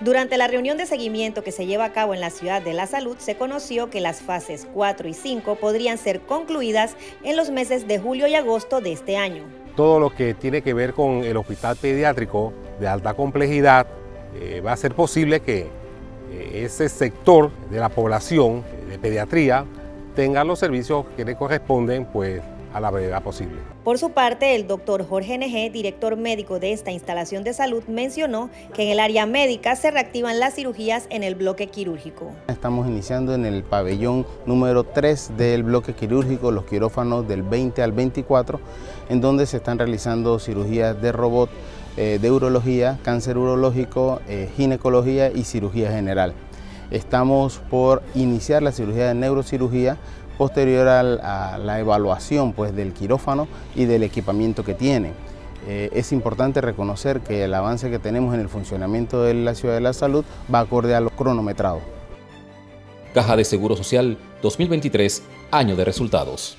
Durante la reunión de seguimiento que se lleva a cabo en la Ciudad de la Salud, se conoció que las fases 4 y 5 podrían ser concluidas en los meses de julio y agosto de este año. Todo lo que tiene que ver con el hospital pediátrico de alta complejidad eh, va a ser posible que eh, ese sector de la población de pediatría tenga los servicios que le corresponden pues, a la brevedad posible. Por su parte, el doctor Jorge NG, director médico de esta instalación de salud, mencionó que en el área médica se reactivan las cirugías en el bloque quirúrgico. Estamos iniciando en el pabellón número 3 del bloque quirúrgico, los quirófanos del 20 al 24, en donde se están realizando cirugías de robot, eh, de urología, cáncer urológico, eh, ginecología y cirugía general. Estamos por iniciar la cirugía de neurocirugía posterior a la evaluación pues, del quirófano y del equipamiento que tiene. Eh, es importante reconocer que el avance que tenemos en el funcionamiento de la Ciudad de la Salud va acorde a lo cronometrado. Caja de Seguro Social 2023, año de resultados.